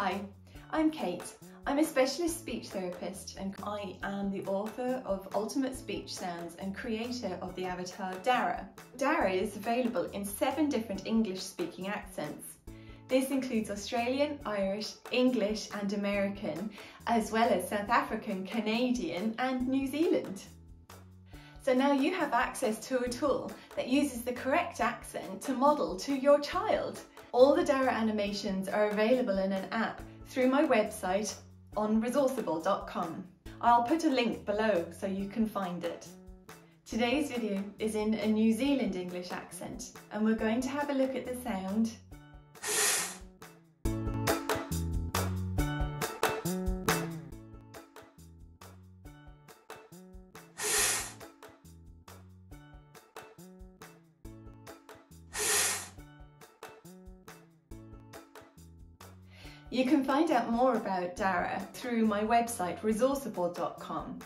Hi, I'm Kate. I'm a specialist speech therapist and I am the author of Ultimate Speech Sounds and creator of the avatar Dara. Dara is available in seven different English speaking accents. This includes Australian, Irish, English and American, as well as South African, Canadian and New Zealand. So now you have access to a tool that uses the correct accent to model to your child. All the Dara animations are available in an app through my website on resourceible.com. I'll put a link below so you can find it. Today's video is in a New Zealand English accent and we're going to have a look at the sound You can find out more about Dara through my website resourceible.com.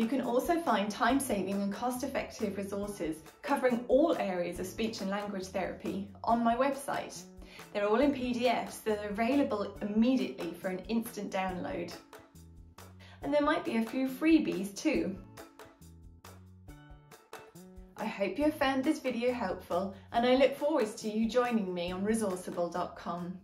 You can also find time-saving and cost-effective resources covering all areas of speech and language therapy on my website. They're all in PDFs that are available immediately for an instant download. And there might be a few freebies too. I hope you have found this video helpful and I look forward to you joining me on resourceible.com.